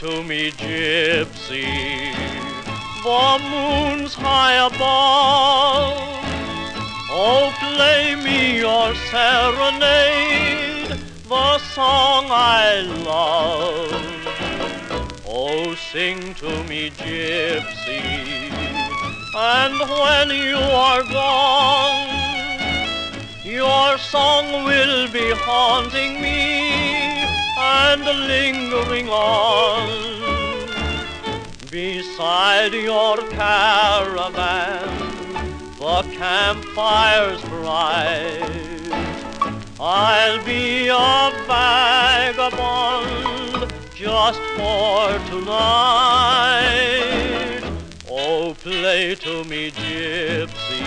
to me, gypsy. The moon's high above. Oh, play me your serenade, the song I love. Oh, sing to me, gypsy. And when you are gone, your song will be haunting me and lingering on. Beside your caravan, the campfire's bright. I'll be a vagabond just for tonight. Oh, play to me, gypsy.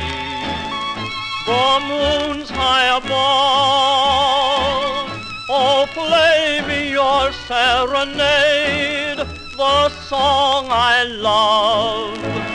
The moon's high above. Serenade, the song I love.